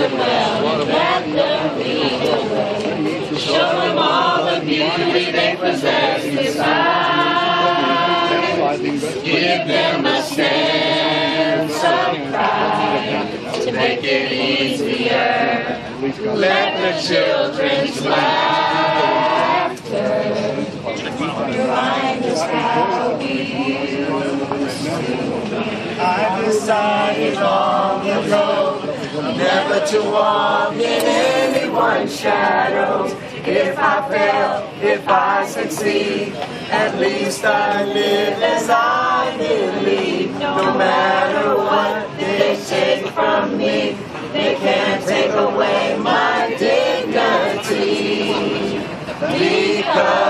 let them the. Show them all the beauty they possess. Give them a sense of pride to make it easier. Let the children's laughter remind us how we used. I decided long ago never to walk in anyone's shadows. If I fail, if I succeed, at least I live as I believe. No matter what they take from me, they can't take away my dignity. Because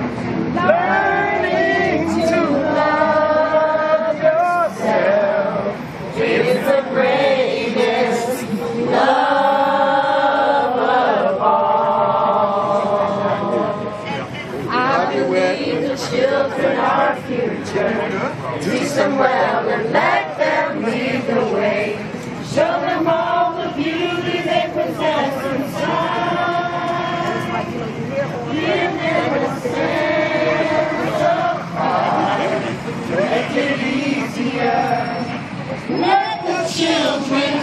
children are future. Teach them well and let them lead the way. Show them all the beauty they possess inside. Give them a sense of pride. Make it easier. Let the children's